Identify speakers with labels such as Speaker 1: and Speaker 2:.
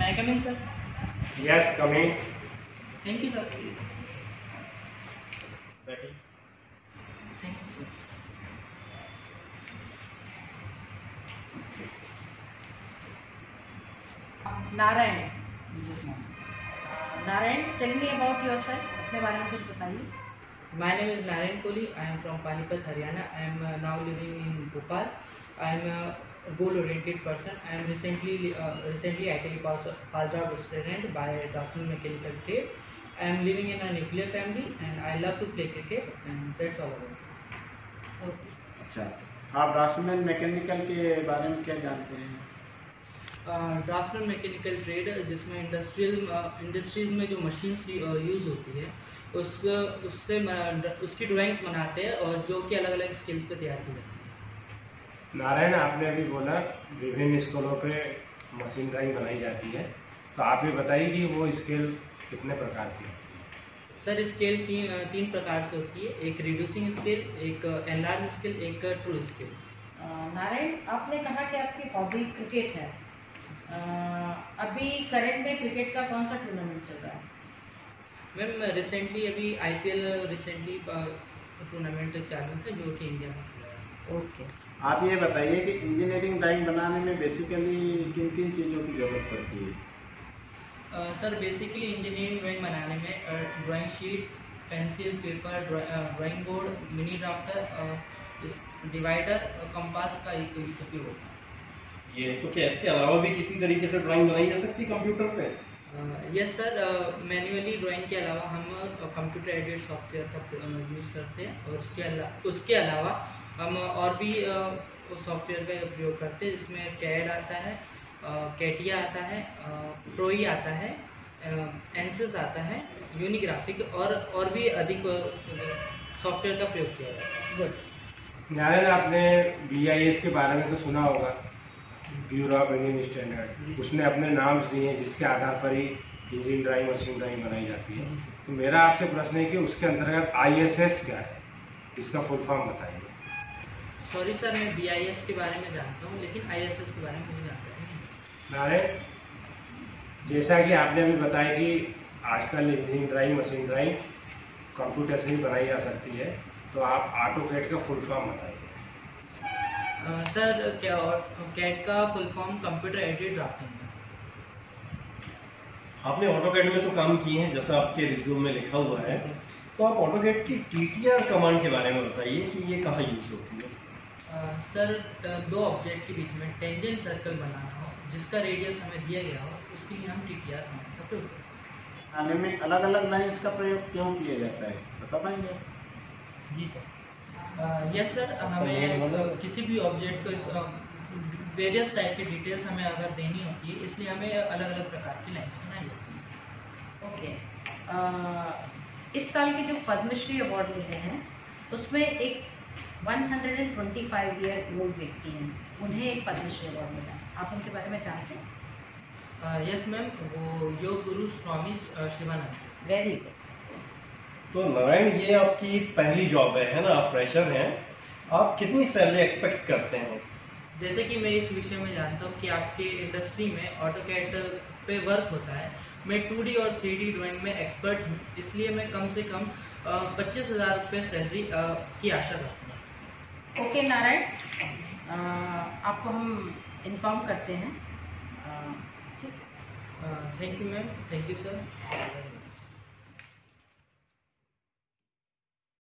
Speaker 1: May I come in, sir?
Speaker 2: Yes, coming.
Speaker 1: Thank you, sir.
Speaker 3: बैठिए
Speaker 1: Thank you, sir.
Speaker 4: Narayan
Speaker 1: Yes, ma'am.
Speaker 4: Narayan tell me about yourself अपने बारे में कुछ बताइए
Speaker 1: My name is Narayan Kohli. I am from Panipat, Haryana. I am uh, now living in Bhopal. I am a goal-oriented person. I am recently uh, recently ITI pass, passed out student by Draftsman Mechanical Trade. I am living in a nuclear family and I love to play cricket and that's all about it.
Speaker 4: Okay
Speaker 3: अच्छा आप draughtsman mechanical के बारे में क्या जानते हैं
Speaker 1: draftsman mechanical trade जिसमें industrial industries में जो मशीन्स यूज़ होती है उस उससे उसकी ड्राइंग्स बनाते हैं और जो कि अलग अलग स्किल्स पे तैयार की जाती है
Speaker 2: नारायण आपने अभी बोला विभिन्न स्कूलों पे मशीन ड्राइंग बनाई जाती है। तो आप ये बताइए कि वो स्केल कितने प्रकार की होती है?
Speaker 1: सर स्केल तीन तीन प्रकार से होती है। एक रिड्यूसिंग स्केल एक एनलार्ज स्केल एक ट्रू स्केल
Speaker 4: नारायण आपने कहा कि आपकी हॉबी क्रिकेट है। अभी करंट में क्रिकेट का कौन सा टूर्नामेंट चल रहा है?
Speaker 1: मैम रिसेंटली अभी आईपीएल रिसेंटली टूर्नामेंट चालू है जो कि इंडिया में।
Speaker 4: ओके।
Speaker 3: आप ये बताइए कि इंजीनियरिंग ड्राइंग बनाने में बेसिकली किन किन चीज़ों की ज़रूरत पड़ती है?
Speaker 1: सर बेसिकली इंजीनियरिंग ड्राइंग बनाने में drawing sheet pencil paper drawing board mini drafter divider compass का एक उपयोग होता है।
Speaker 5: ये तो क्या इसके अलावा भी किसी तरीके से ड्राइंग बनाई जा सकती है कंप्यूटर पे?
Speaker 1: यस सर मैन्युअली ड्राइंग के अलावा हम कंप्यूटर एडेड सॉफ्टवेयर का यूज़ करते हैं। और उसके अलावा उसके अलावा हम और भी सॉफ्टवेयर का प्रयोग करते हैं जिसमें कैड आता है कैटिया आता है प्रोई आता है एंसिस आता है यूनिग्राफिक और और भी अधिक सॉफ्टवेयर का प्रयोग किया जाता है।
Speaker 4: गुड
Speaker 2: नारायण आपने बी के बारे में तो सुना होगा। Bureau of Indian standard. उसने अपने नाम्स दिए हैं जिसके आधार पर ही इंजन ड्राइंग मशीन ड्राइंग बनाई जाती है। तो मेरा आपसे प्रश्न है कि उसके अंतर्गत आईएसएस क्या है? इसका फुल फॉर्म बताइए।
Speaker 1: सॉरी सर मैं बीआईएस के बारे में जानता हूँ लेकिन आईएसएस के बारे में नहीं जानता
Speaker 2: नारायण जैसा कि आपने अभी बताया कि आजकल engineering drawing machine drawing computer से ही बनाई जा सकती है तो आप ऑटो का फुल फॉर्म बताइए।
Speaker 1: सर क्या और कैट का full form computer aided drafting है
Speaker 5: आपने ऑटोकैड में तो काम किए हैं जैसा आपके रिज्यूम में लिखा हुआ है। तो आप ऑटोकैड की टीटीआर कमांड के बारे में बताइए कि ये कहाँ यूज़ होती है।
Speaker 1: सर अ, दो ऑब्जेक्ट के बीच में टेंजेंट सर्कल बनाना हो जिसका रेडियस हमें दिया गया हो उसके लिए हम टी टी आर का प्रयोग करते हैं।
Speaker 3: आने में अलग अलग लाइन्स का प्रयोग क्यों किया जाता है बता पाएँगे?
Speaker 1: जी सर यस सर हमें किसी भी ऑब्जेक्ट को वेरियस टाइप की डिटेल्स हमें अगर देनी होती है इसलिए हमें अलग अलग प्रकार की लाइन्स बनाई जाती है।
Speaker 4: ओके अ, इस साल के जो पद्मश्री अवार्ड मिले हैं उसमें एक 125 ईयर ओल्ड व्यक्ति हैं। उन्हें एक पद्मश्री अवार्ड मिला है। आप उनके बारे में जानते हैं?
Speaker 1: यस मैम वो योग गुरु स्वामी शिवानंद
Speaker 4: वेरी गुड
Speaker 5: तो नारायण ये आपकी पहली जॉब है है ना? आप फ्रेशर हैं। आप कितनी सैलरी एक्सपेक्ट करते हैं?
Speaker 1: जैसे कि मैं इस विषय में जानता हूँ कि आपके इंडस्ट्री में ऑटोकैड पे वर्क होता है। मैं टू और थ्री ड्राइंग में एक्सपर्ट हूँ इसलिए मैं कम से कम पच्चीस हज़ार रुपये सैलरी की आशा रखूँगा
Speaker 4: ओके नारायण। आपको हम इन्फॉर्म करते हैं। ठीक
Speaker 1: thank you ma'am thank you sir